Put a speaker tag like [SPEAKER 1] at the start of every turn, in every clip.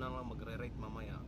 [SPEAKER 1] na magre-rate mamaya.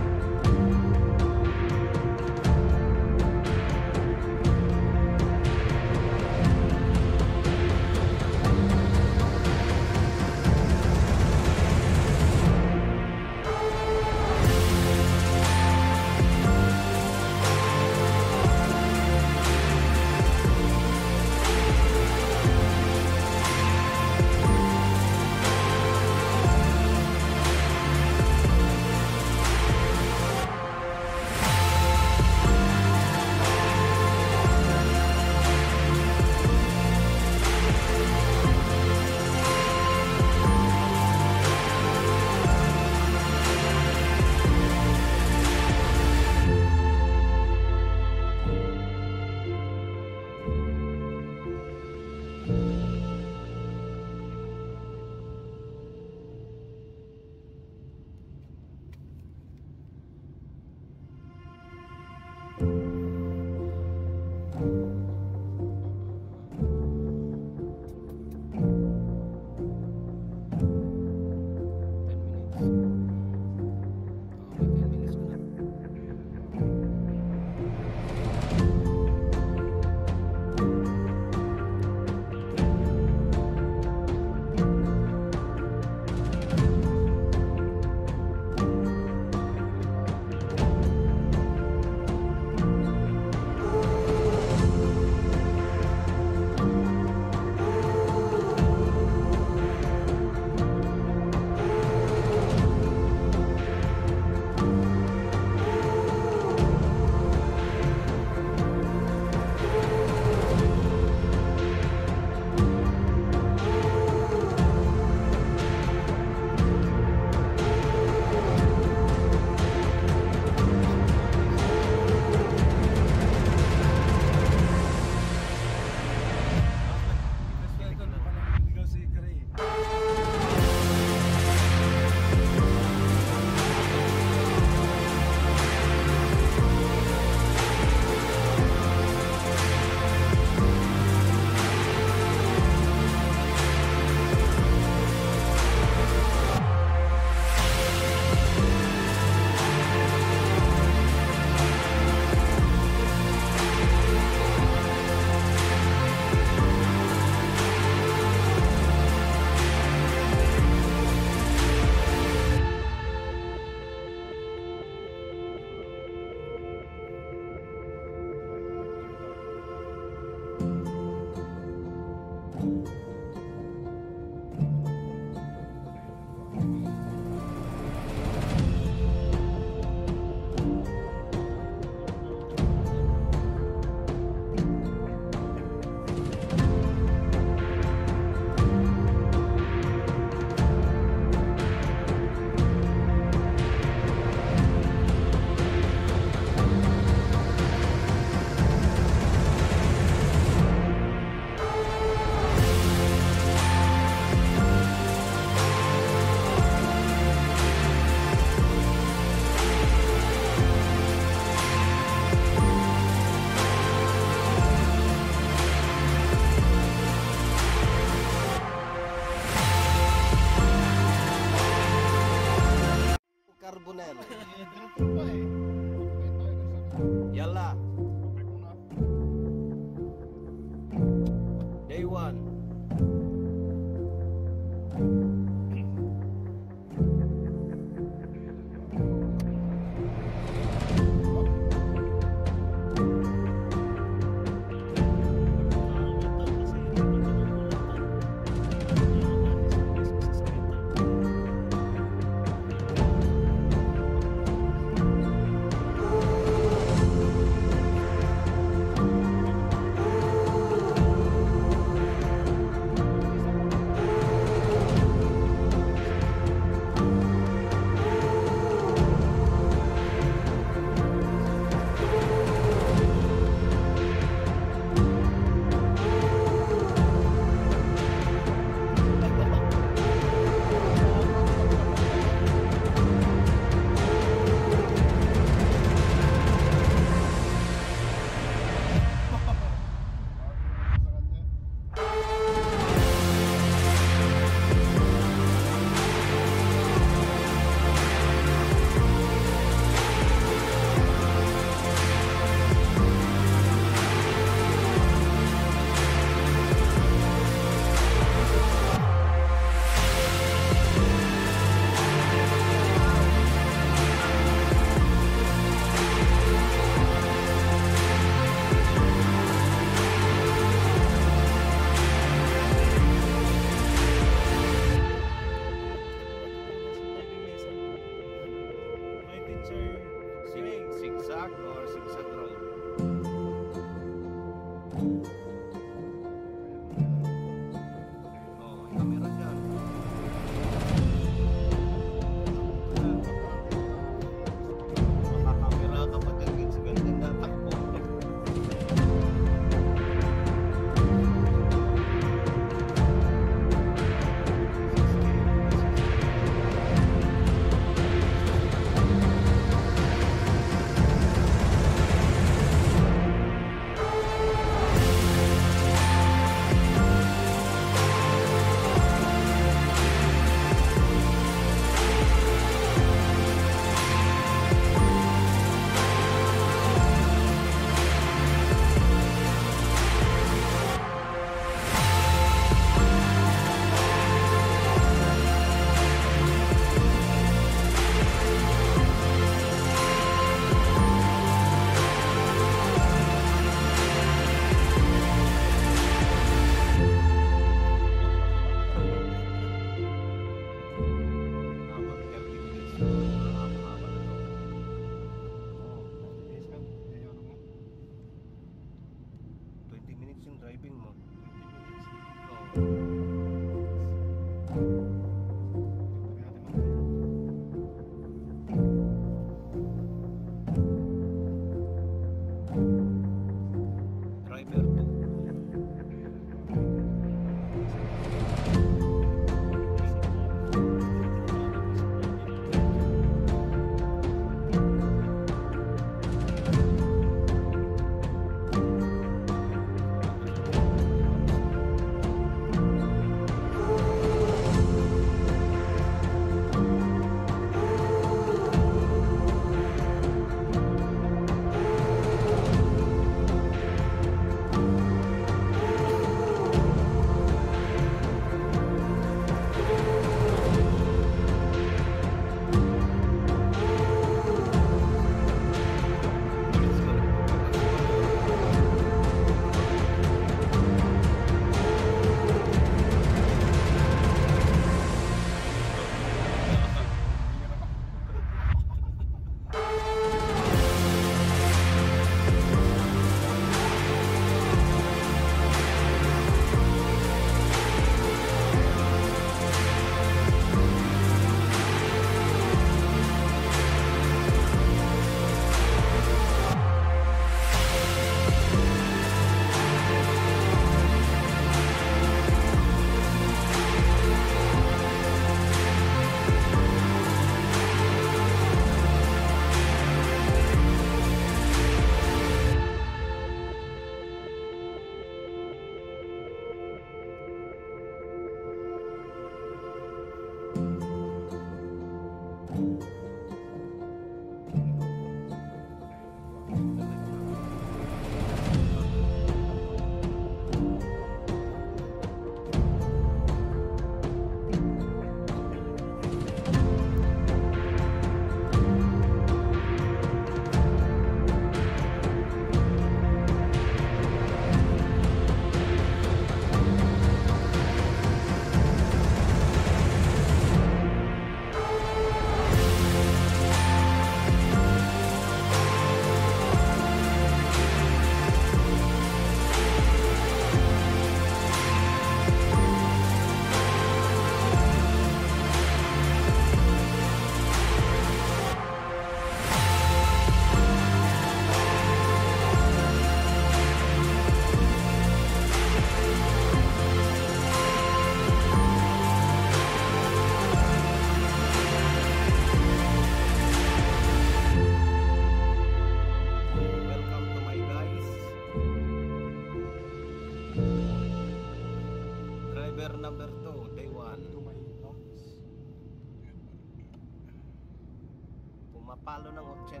[SPEAKER 2] ng 80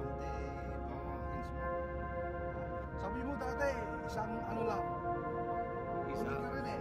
[SPEAKER 1] konti sabi mo dati isang ano lang isang rin eh.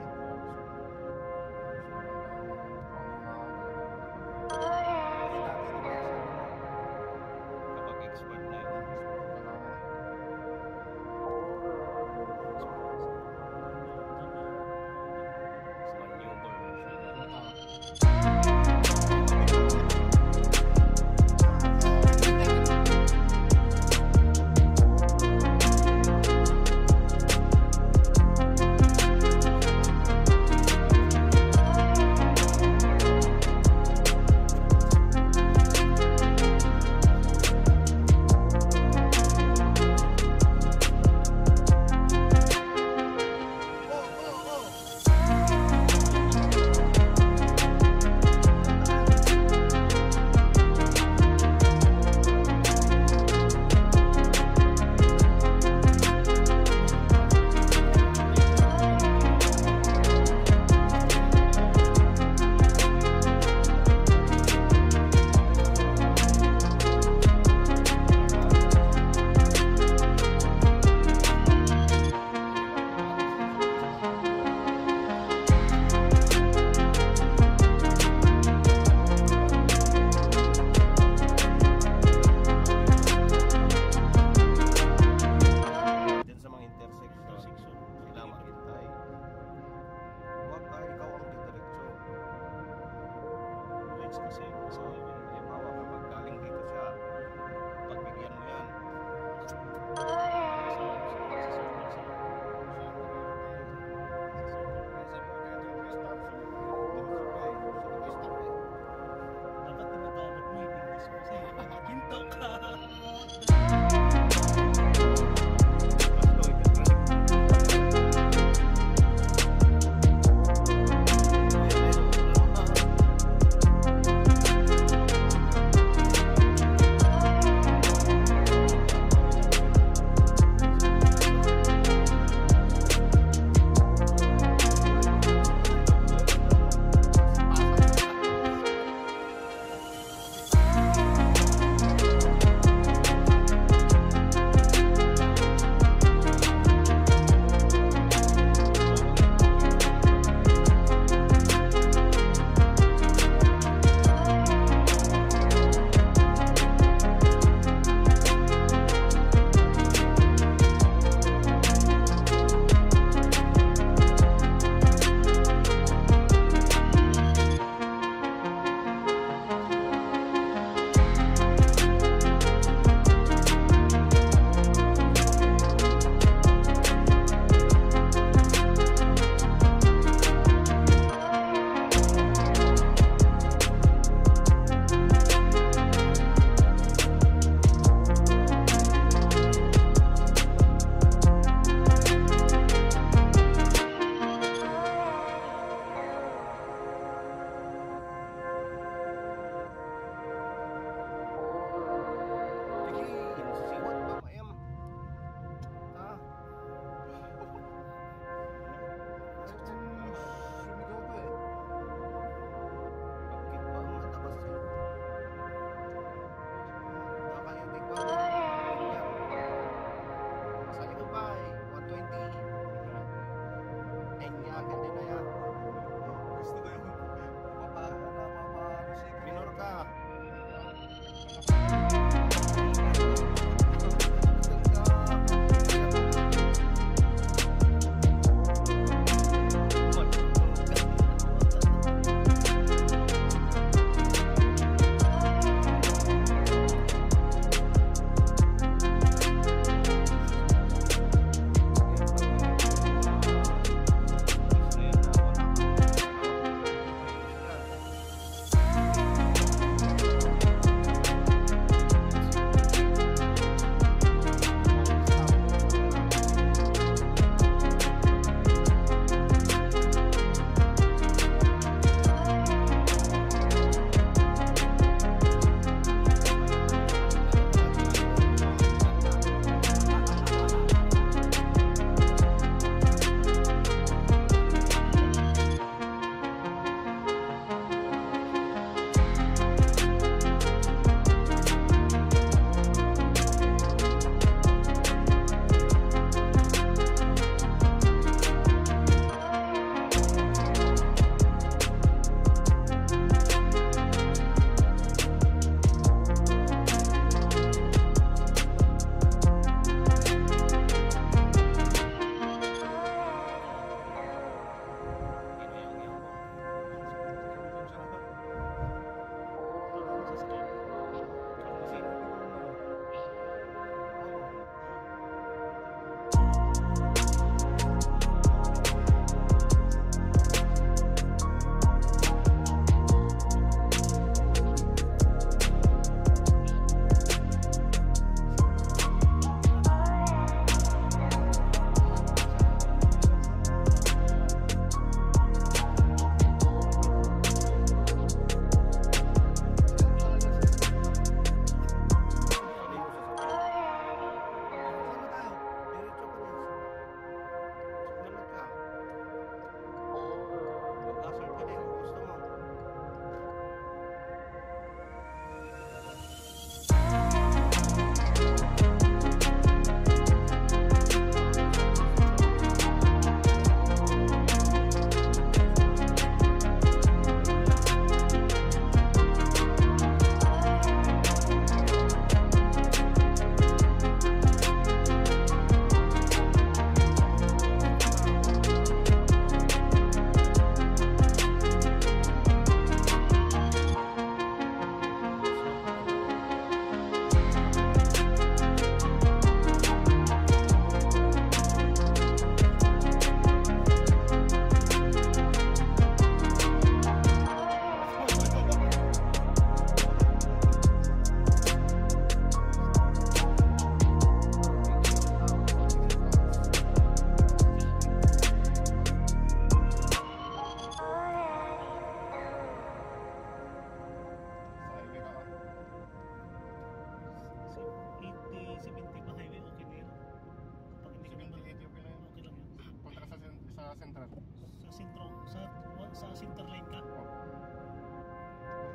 [SPEAKER 2] Sa
[SPEAKER 3] center line ka.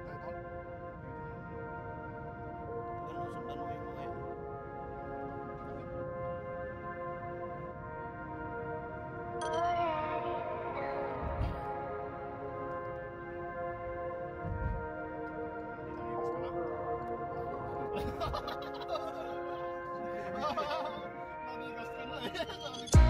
[SPEAKER 1] Tayo tol.
[SPEAKER 2] Ganun, sundan mo yung mga yun.
[SPEAKER 1] Nanigas ka na eh.